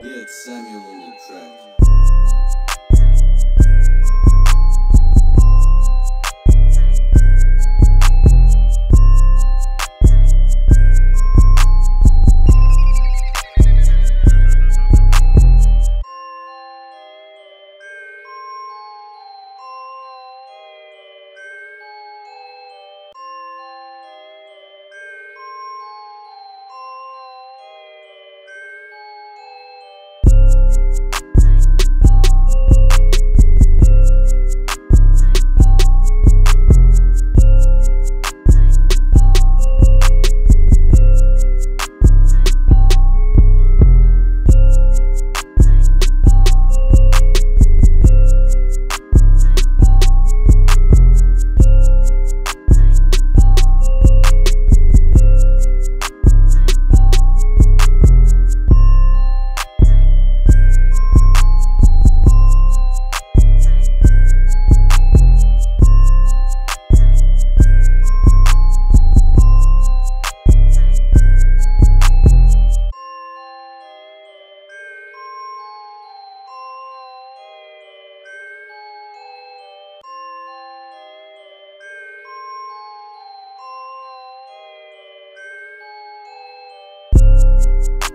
It's Samuel on the track. You